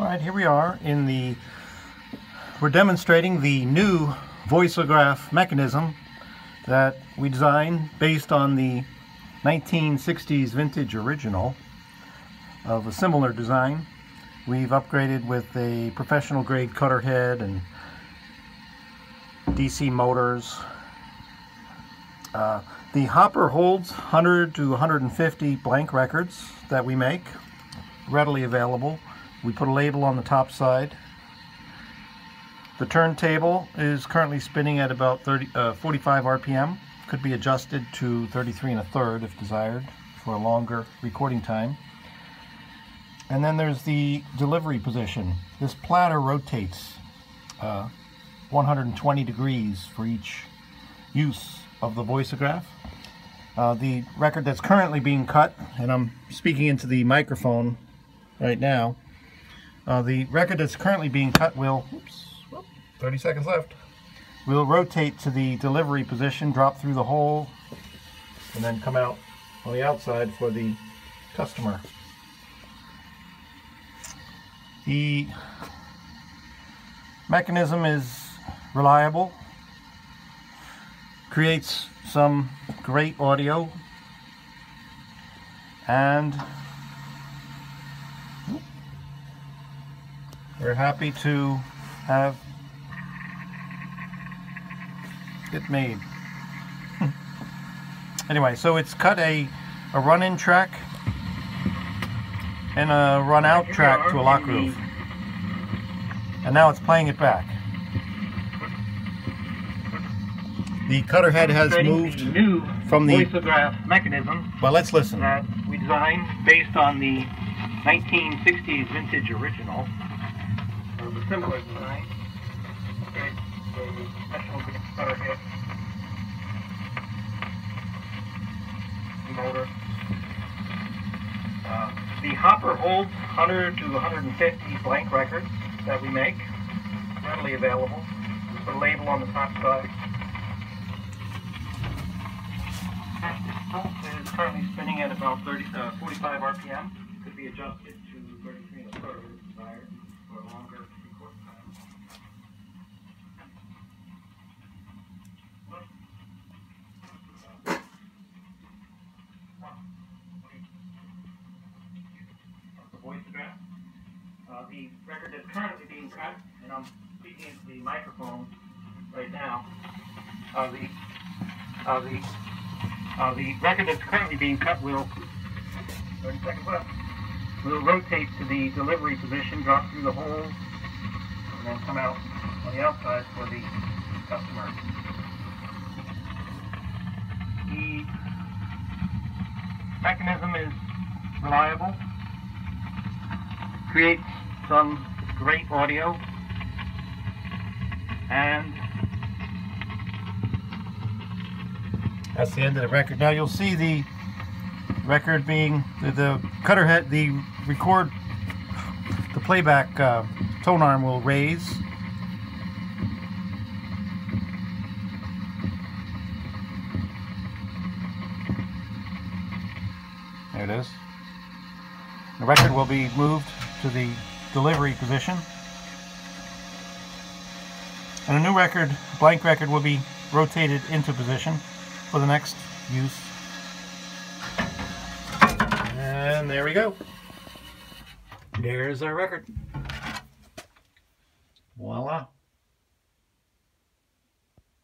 All right, here we are in the, we're demonstrating the new voiceograph mechanism that we designed based on the 1960s vintage original of a similar design. We've upgraded with a professional grade cutter head and DC motors. Uh, the hopper holds 100 to 150 blank records that we make, readily available. We put a label on the top side. The turntable is currently spinning at about 30, uh, 45 RPM. Could be adjusted to 33 and a third if desired for a longer recording time. And then there's the delivery position. This platter rotates uh, 120 degrees for each use of the voiceograph. Uh, the record that's currently being cut, and I'm speaking into the microphone right now, uh, the record that's currently being cut will, oops, 30 seconds left, will rotate to the delivery position, drop through the hole, and then come out on the outside for the customer. The mechanism is reliable, creates some great audio, and we're happy to have it made. anyway, so it's cut a, a run-in track and a run-out track to a lock groove. And now it's playing it back. The cutter head has moved new from the voiceograph mechanism well let's listen that we designed based on the 1960s vintage original similar cutter motor. The hopper holds 100 to 150 blank records that we make, readily available. We put a label on the top side. It is currently spinning at about 30, uh, 45 RPM. Could be adjusted to 33 and a third if desired for a longer record time. The voiceograph. Uh, the record that's currently being cut, and I'm speaking into the microphone right now. Uh, the uh, the uh, the record that's currently being cut will, 30 seconds left, will rotate to the delivery position, drop through the hole, and then come out on the outside for the customer. The mechanism is reliable, creates some great audio, and That's the end of the record. Now you'll see the record being the, the cutter head, the record, the playback uh, tone arm will raise. There it is. The record will be moved to the delivery position. And a new record, blank record, will be rotated into position for the next use. And there we go. There's our record. Voila.